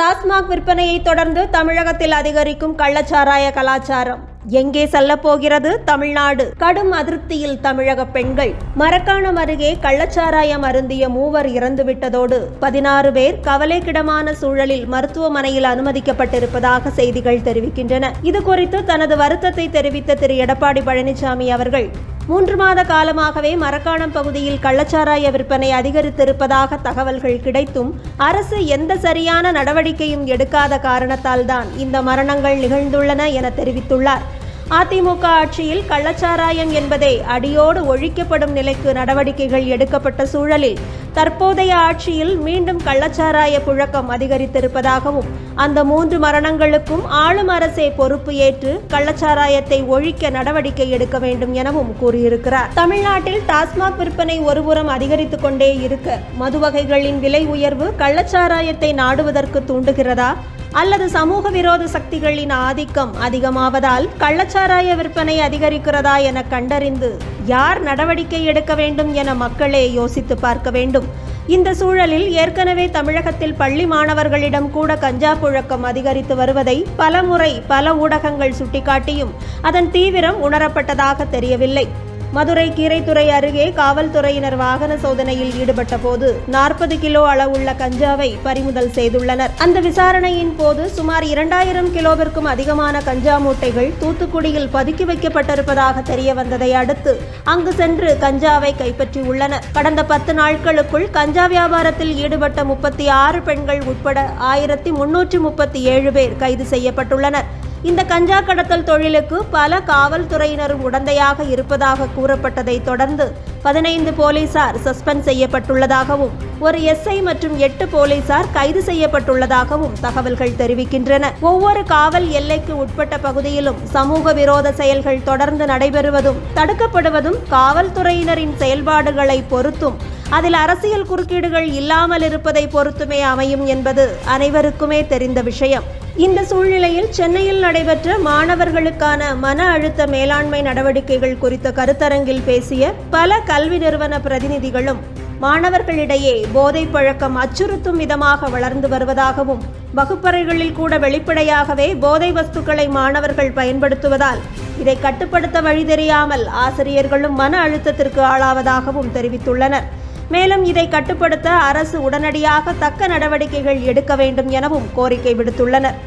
டாஸ்மாக் விற்பனையை தொடர்ந்து தமிழகத்தில் அதிகரிக்கும் கள்ளச்சாராய கலாச்சாரம். எங்கே செல்ல போகிறது தமிழ்நாடு? கடும் அதிருப்தியில் தமிழக பெண்கள். மரக்காணம் அருகே கள்ளச்சாராயம் அருந்திய மூவர் இறந்துவிட்டதோடு பதினாறு பேர் கவலைக்கிடமான சூழலில் மருத்துவமனையில் அனுமதிக்கப்பட்டிருப்பதாக செய்திகள் தெரிவிக்கின்றன. இது குறித்து தனது வருத்தத்தை தெரிவித்த திரு. எடப்பாடி பழனிசாமி அவர்கள் மூன்று மாத காலமாகவே மரக்காணம் பகுதியில் கள்ளச்சாராய விற்பனை அதிகரித்திருப்பதாக தகவல்கள் கிடைத்தும் அரசு எந்த சரியான நடவடிக்கையும் எடுக்காத காரணத்தால் தான் இந்த மரணங்கள் நிகழ்ந்துள்ளன என தெரிவித்துள்ளார். அதிமுக ஆட்சியில் கள்ளச்சாராயம் என்பதே அடியோடு ஒழிக்கப்படும் நிலைக்கு நடவடிக்கைகள் எடுக்கப்பட்ட சூழலில் தற்போதைய ஆட்சியில் மீண்டும் கள்ளச்சாராய புழக்கம் அதிகரித்திருப்பதாகவும் அந்த மூன்று மரணங்களுக்கும் ஆளும் அரசே பொறுப்பு ஏற்று கள்ளச்சாராயத்தை ஒழிக்க நடவடிக்கை எடுக்க வேண்டும் எனவும் கூறியிருக்கிறார். தமிழ்நாட்டில் டாஸ்மாக் விற்பனை ஒருபுறம் அதிகரித்துக் கொண்டே இருக்க. மது வகைகளின் விலை உயர்வு கள்ளச்சாராயத்தை நாடுவதற்கு தூண்டுகிறதா? அல்லது சமூக விரோத சக்திகளின் ஆதிக்கம் அதிகமாவதால் கள்ளச்சாராய விற்பனை அதிகரிக்கிறதா என கண்டறிந்து யார் நடவடிக்கை எடுக்க வேண்டும் என மக்களே யோசித்து பார்க்க வேண்டும். இந்த சூழலில் ஏற்கனவே தமிழகத்தில் பள்ளி மாணவர்களிடம் கூட கஞ்சா புழக்கம் அதிகரித்து வருவதை பலமுறை பல ஊடகங்கள் சுட்டிக்காட்டியும் அதன் தீவிரம் உணரப்பட்டதாக தெரியவில்லை. மதுரை கீரைத்துறை அருகே காவல்துறையினர் வாகன சோதனையில் ஈடுபட்ட போது நாற்பது கிலோ அளவுள்ள கஞ்சாவை பறிமுதல் செய்துள்ளனர். அந்த விசாரணையின் போது சுமார் இரண்டாயிரம் கிலோவிற்கும் அதிகமான கஞ்சா மூட்டைகள் தூத்துக்குடியில் பதுக்கி வைக்கப்பட்டிருப்பதாக தெரிய வந்ததை அடுத்து அங்கு சென்று கஞ்சாவை கைப்பற்றியுள்ளனர். கடந்த பத்து நாட்களுக்குள் கஞ்சா வியாபாரத்தில் ஈடுபட்ட முப்பத்தி ஆறு பெண்கள் உட்பட ஆயிரத்தி முன்னூற்றி முப்பத்தி ஏழு பேர் கைது செய்யப்பட்டுள்ளனர். இந்த கஞ்சா கடத்தல் தொழிலுக்கு பல காவல்துறையினரும் உடந்தையாக இருப்பதாக கூறப்பட்டதை தொடர்ந்து பதினைந்து போலீசார் சஸ்பெண்ட் செய்யப்பட்டுள்ளதாகவும் ஒரு எஸ்ஐ மற்றும் எட்டு போலீசார் கைது செய்யப்பட்டுள்ளதாகவும் தகவல்கள் தெரிவிக்கின்றன. ஒவ்வொரு காவல் எல்லைக்கு உட்பட்ட பகுதியிலும் சமூக விரோத செயல்கள் தொடர்ந்து நடைபெறுவதும் தடுக்கப்படுவதும் காவல்துறையினரின் செயல்பாடுகளை பொறுத்தும் அதில் அரசியல் குறுக்கீடுகள் இல்லாமல் இருப்பதை பொறுத்துமே அமையும் என்பது அனைவருக்குமே தெரிந்த விஷயம். இந்த சூழ்நிலையில் சென்னையில் நடைபெற்ற மாணவர்களுக்கான மன அழுத்த மேலாண்மை நடவடிக்கைகள் குறித்த கருத்தரங்கில் பேசிய பல கல்வி நிறுவன பிரதிநிதிகளும் மாணவர்களிடையே போதை பழக்கம் அச்சுறுத்தும் விதமாக வளர்ந்து வருவதாகவும் வகுப்பறைகளில் கூட வெளிப்படையாகவே போதை வஸ்துக்களை மாணவர்கள் பயன்படுத்துவதால் இதை கட்டுப்படுத்த வழி தெரியாமல் ஆசிரியர்களும் மன அழுத்தத்திற்கு ஆளாவதாகவும் தெரிவித்துள்ளனர். மேலும் இதை கட்டுப்படுத்த அரசு உடனடியாக தக்க நடவடிக்கைகள் எடுக்க வேண்டும் எனவும் கோரிக்கை விடுத்துள்ளனர்.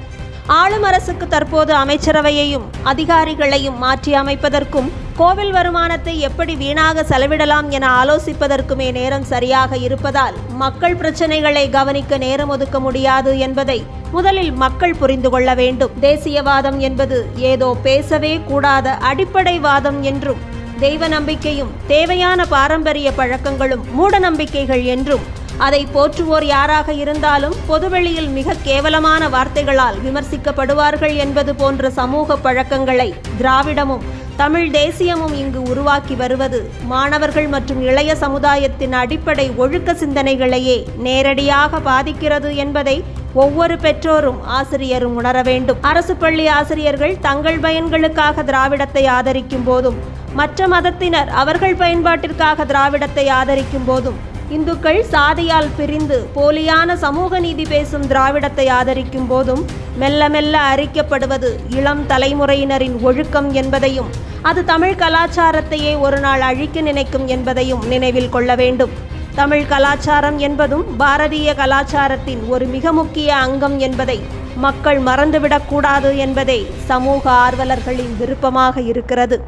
ஆளும் அரசுக்கு தற்போது அமைச்சரவையையும் அதிகாரிகளையும் மாற்றி அமைப்பதற்கும் கோவில் வருமானத்தை எப்படி வீணாக செலவிடலாம் என ஆலோசிப்பதற்குமே நேரம் சரியாக இருப்பதால் மக்கள் பிரச்சனைகளை கவனிக்க நேரம் ஒதுக்க முடியாது என்பதை முதலில் மக்கள் புரிந்து கொள்ள வேண்டும். தேசியவாதம் என்பது ஏதோ பேசவே கூடாத அடிப்படை வாதம் என்றும் தெய்வ நம்பிக்கையும் தேவையான பாரம்பரிய பழக்கங்களும் மூட நம்பிக்கைகள் என்றும் அதை போற்றுவோர் யாராக இருந்தாலும் பொதுவெளியில் மிக கேவலமான வார்த்தைகளால் விமர்சிக்கப்படுவார்கள் என்பது போன்ற சமூக பழக்கங்களை திராவிடமும் தமிழ் தேசியமும் இங்கு உருவாக்கி வருவது. மாணவர்கள் மற்றும் இளைய சமுதாயத்தின் அடிப்படை ஒழுக்க சிந்தனைகளையே நேரடியாக பாதிக்கிறது என்பதை ஒவ்வொரு பெற்றோரும் ஆசிரியரும் உணர வேண்டும். அரசு பள்ளி ஆசிரியர்கள் தங்கள் பயன்களுக்காக திராவிடத்தை ஆதரிக்கும் போதும் மற்ற மதத்தினர் அவர்கள் பயன்பாட்டிற்காக திராவிடத்தை ஆதரிக்கும் போதும் இந்துக்கள் சாதியால் பிரிந்து போலியான சமூக நீதி பேசும் திராவிடத்தை ஆதரிக்கும் போதும் மெல்ல மெல்ல அரிக்கப்படுவது இளம் தலைமுறையினரின் ஒழுக்கம் என்பதையும் அது தமிழ் கலாச்சாரத்தையே ஒரு நாள் அழிக்க நினைக்கும் என்பதையும் நினைவில் கொள்ள வேண்டும். தமிழ் கலாச்சாரம் என்பதும் பாரதிய கலாச்சாரத்தின் ஒரு மிக முக்கிய அங்கம் என்பதை மக்கள் மறந்துவிடக்கூடாது என்பதே சமூக ஆர்வலர்களின் விருப்பமாக இருக்கிறது.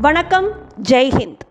வணக்கம். ஜெய்ஹிந்த்